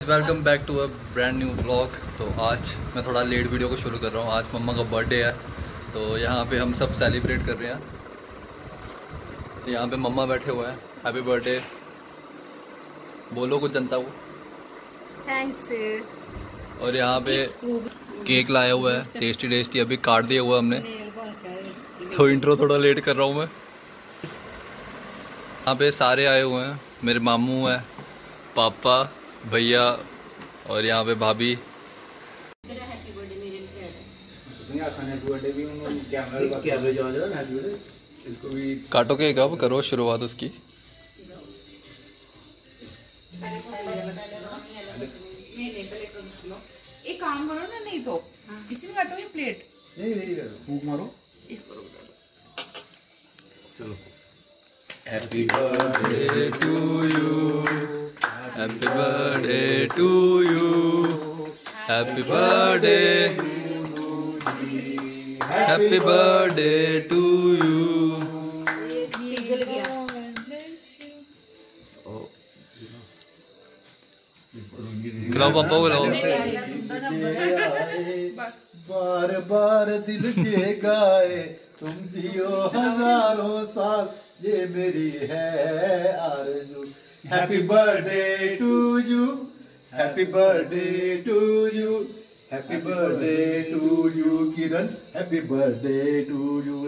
Welcome back to a brand new blog तो आज मैं थोड़ा लेट वीडियो को शुरू कर रहा हूँ। आज मम्मा का बर्थडे है। तो यहाँ पे हम सब सेलिब्रेट कर रहे हैं। यहाँ पे मम्मा बैठे हुए हैं। हैप्पी बर्थडे बोलो कुछ जनता को। थैंक्स और यहाँ पे केक लाया हुआ है। टेस्टी टेस्टी अभी काट दिया हुआ है हमने। तो इंट्रो थोड़ा लेट कर रहा हूँ मैं। यहाँ पे सारे आए हुए हैं। मेरे मामू है पापा भैया और यहाँ पे भाभी। काटो के कब? करो शुरुआत उसकी। एक काम करो ना नहीं तो। इसी में काटो ये प्लेट नहीं नहीं फूक मारो। Happy birthday to you happy birthday happy birthday to you पिघल गया खिलाओ पापा को बार बार दिल के गाए, तुम जियो हज़ारों साल, ये मेरी है आरज़ू। Happy birthday to you happy birthday to you happy birthday to you Kiran happy birthday to you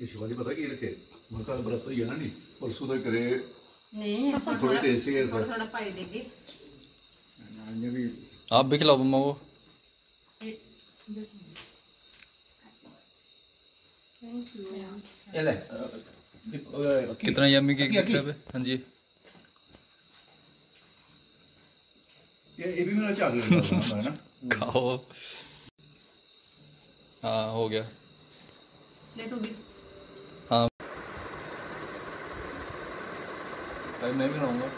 ये शिवाजी पता की रखे मक्का व्रत तो ये नहीं परसों तक करे नहीं थोड़ा पाई देगी आप भी खिलाओ मम्मा को कितना यम्मी केक दिखता है हाँ जी। ये ये भी मेरा चाकलेट है ना? खाओ। हाँ हो गया। ले तो भी। हाँ। भाई मैं भी रहूँगा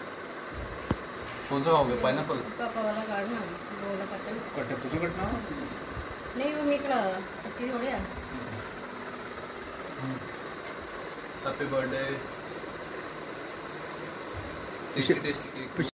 कौन सा होगा पाइनएप्पल? पापा वाला काटना वो वाला काटना कटे तुझे कटना नहीं वो मिकड़ा कटी हो। गया हैप्पी बर्थडे टेस्टी टेस्टी